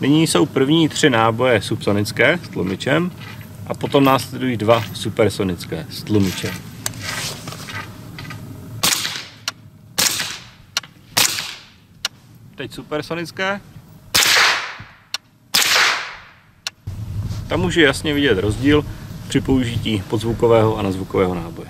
Nyní jsou první tři náboje subsonické s tlumičem a potom následují dva supersonické s tlumičem. Teď supersonické. Tam už je jasně vidět rozdíl při použití podzvukového a nazvukového náboje.